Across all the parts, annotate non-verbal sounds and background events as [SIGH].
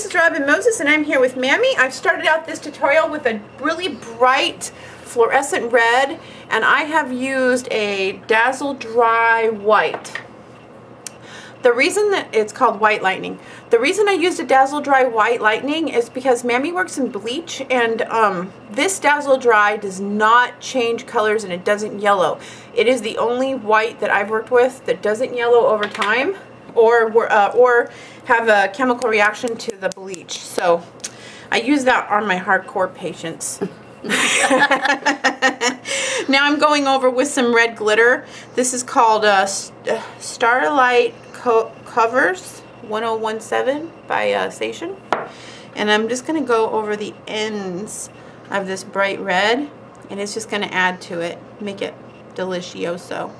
this is Robin Moses and I'm here with Mammy. I've started out this tutorial with a really bright fluorescent red and I have used a Dazzle Dry White. The reason that it's called White Lightning, the reason I used a Dazzle Dry White Lightning is because Mammy works in bleach and um, this Dazzle Dry does not change colors and it doesn't yellow. It is the only white that I've worked with that doesn't yellow over time or, uh, or have a chemical reaction to the bleach. So I use that on my hardcore patients. [LAUGHS] now I'm going over with some red glitter. This is called uh, uh Starlight Co Covers 1017 by uh, Station. And I'm just going to go over the ends of this bright red and it's just going to add to it, make it delicioso.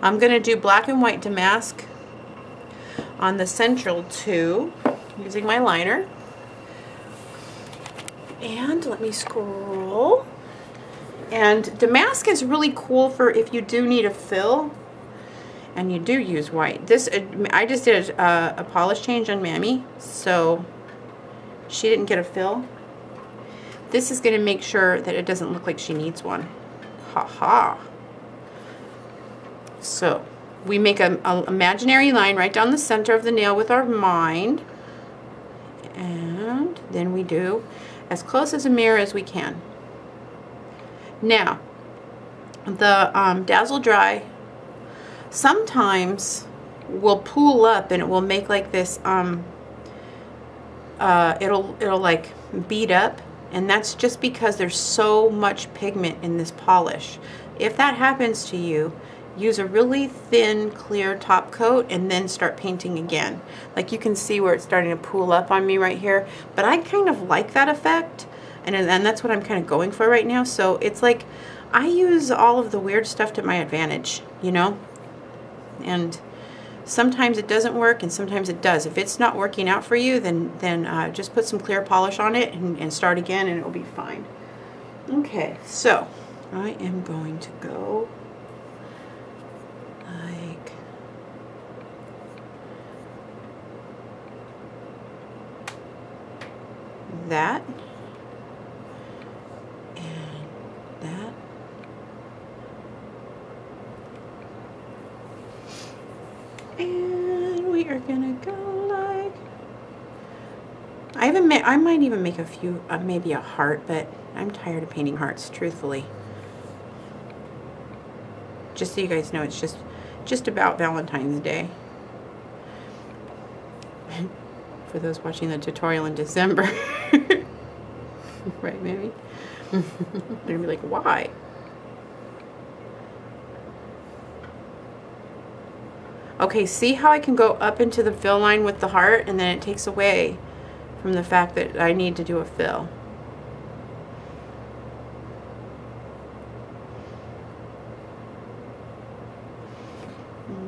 I'm going to do black and white damask on the central two using my liner. And let me scroll. And damask is really cool for if you do need a fill and you do use white. This uh, I just did a, a polish change on Mammy, so she didn't get a fill. This is going to make sure that it doesn't look like she needs one. Ha ha. So, we make an imaginary line right down the center of the nail with our mind. And then we do as close as a mirror as we can. Now, the um, Dazzle Dry sometimes will pool up and it will make like this, um, uh, it'll, it'll like beat up and that's just because there's so much pigment in this polish. If that happens to you, use a really thin clear top coat and then start painting again. Like you can see where it's starting to pool up on me right here, but I kind of like that effect and, and that's what I'm kind of going for right now. So it's like I use all of the weird stuff to my advantage, you know? And sometimes it doesn't work and sometimes it does. If it's not working out for you, then, then uh, just put some clear polish on it and, and start again and it'll be fine. Okay, so I am going to go that. And that. And we are gonna go like I haven't made I might even make a few uh, maybe a heart but I'm tired of painting hearts truthfully. Just so you guys know it's just just about Valentine's Day. [LAUGHS] For those watching the tutorial in December. [LAUGHS] [LAUGHS] right, maybe? [LAUGHS] They're going to be like, why? Okay, see how I can go up into the fill line with the heart and then it takes away from the fact that I need to do a fill.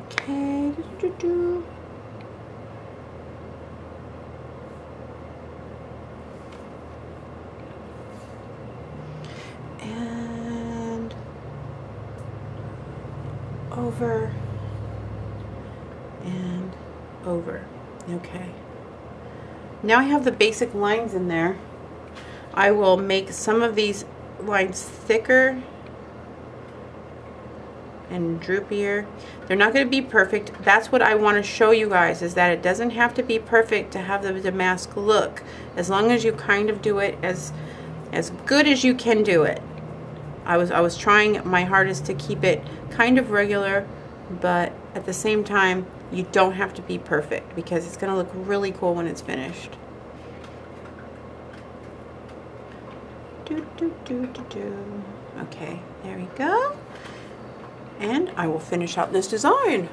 Okay. Doo -doo -doo. Over and over. Okay. Now I have the basic lines in there. I will make some of these lines thicker and droopier. They're not going to be perfect. That's what I want to show you guys is that it doesn't have to be perfect to have the damask look. As long as you kind of do it as as good as you can do it. I was I was trying my hardest to keep it kind of regular, but at the same time, you don't have to be perfect because it's going to look really cool when it's finished. Do, do, do, do, do. Okay, there we go. And I will finish out this design.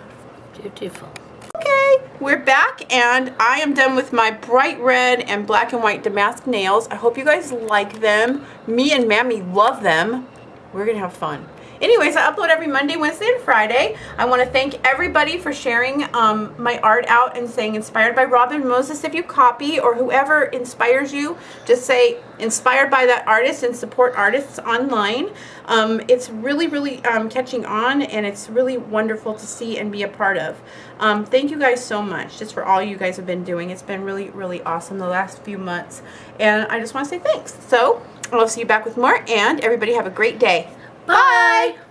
Beautiful. Okay, we're back and I am done with my bright red and black and white damask nails. I hope you guys like them. Me and Mammy love them we're going to have fun. Anyways, I upload every Monday, Wednesday, and Friday. I want to thank everybody for sharing um, my art out and saying inspired by Robin Moses if you copy or whoever inspires you. Just say inspired by that artist and support artists online. Um, it's really, really um, catching on and it's really wonderful to see and be a part of. Um, thank you guys so much just for all you guys have been doing. It's been really, really awesome the last few months. And I just want to say thanks. So I'll see you back with more and everybody have a great day. Bye. Bye.